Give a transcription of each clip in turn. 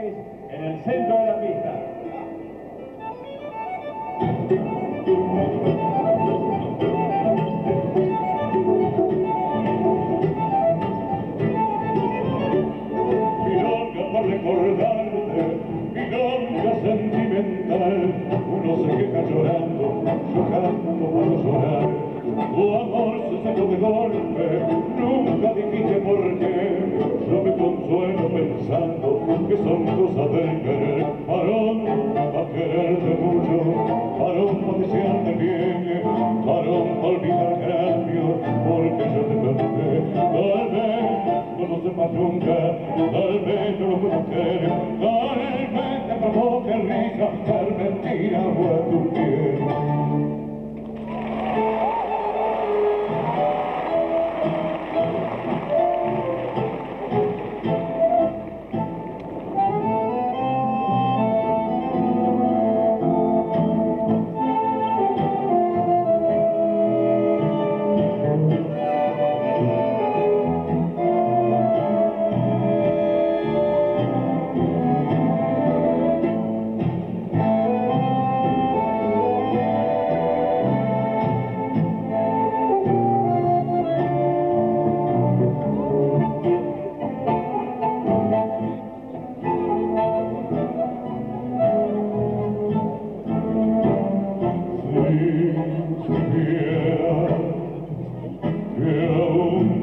En el centro de la pista. Milonga por recordarte, milonga sentimental, uno se queja llorando, llorando para llorar. Tu amor se sacó de golpe, nunca dijiste pensando que son cosas del querer. Varón, a quererte mucho, varón, para desearte bien, varón, para olvidar granios, porque yo te perdí. Tal vez no lo sepas nunca, tal vez no lo puedas creer,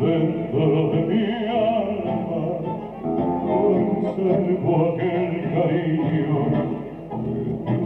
dentro de mi alma conservo aquel cariño. Que